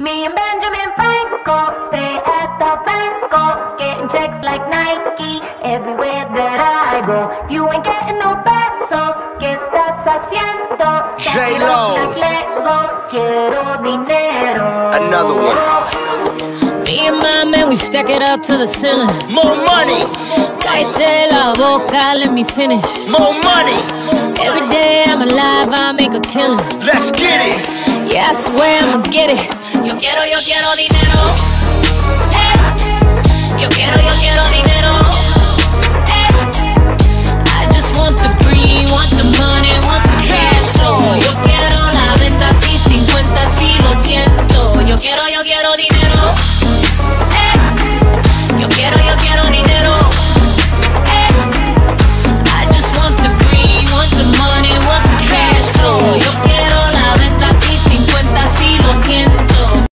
Me and Benjamin Franklin stay at the banco, getting checks like Nike everywhere that I go. If you ain't getting no pesos, ¿qué estás haciendo? J-Lo. Quiero dinero. Another one. Me and my man, we stack it up to the ceiling. More money, Cállate la boca, let me finish. more money. Every day I'm alive, I make a killing. Let's get it. Yeah, I swear I'ma get it. Quiero, yo quiero dinero.